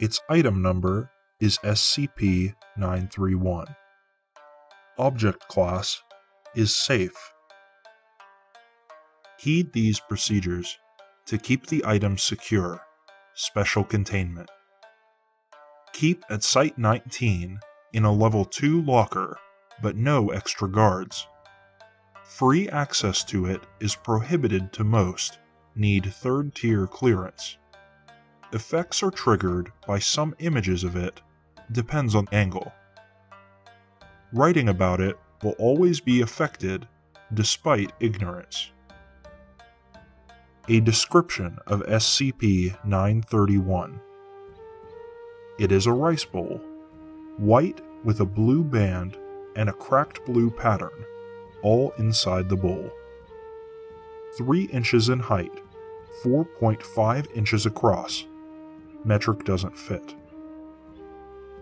Its item number is SCP 931. Object class is safe. Heed these procedures to keep the item secure. Special containment. Keep at Site 19 in a Level 2 locker, but no extra guards. Free access to it is prohibited to most, need third tier clearance. Effects are triggered by some images of it, depends on angle. Writing about it will always be affected despite ignorance. A description of SCP 931 It is a rice bowl, white with a blue band and a cracked blue pattern, all inside the bowl. 3 inches in height, 4.5 inches across. Metric doesn't fit.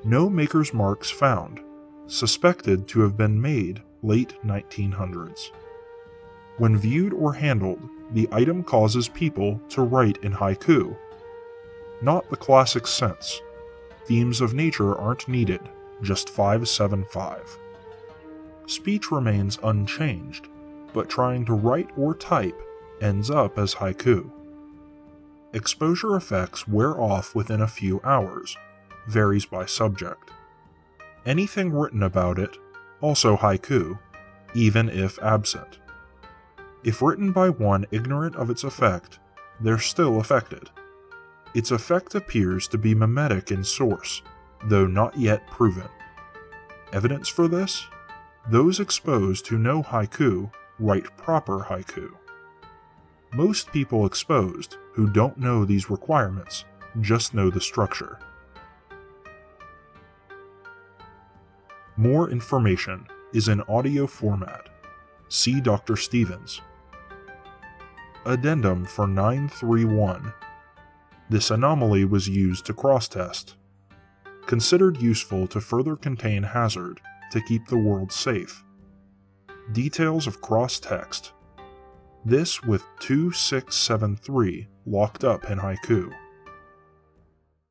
No maker's marks found, suspected to have been made late 1900s. When viewed or handled, the item causes people to write in haiku. Not the classic sense. Themes of nature aren't needed, just 575. Speech remains unchanged, but trying to write or type ends up as haiku. Exposure effects wear off within a few hours, varies by subject. Anything written about it, also haiku, even if absent. If written by one ignorant of its effect, they're still affected. Its effect appears to be memetic in source, though not yet proven. Evidence for this? Those exposed who know haiku write proper haiku. Most people exposed who don't know these requirements just know the structure. More information is in audio format. See Dr. Stevens. Addendum for 931. This anomaly was used to cross test. Considered useful to further contain hazard to keep the world safe. Details of cross text. This with 2673 locked up in haiku.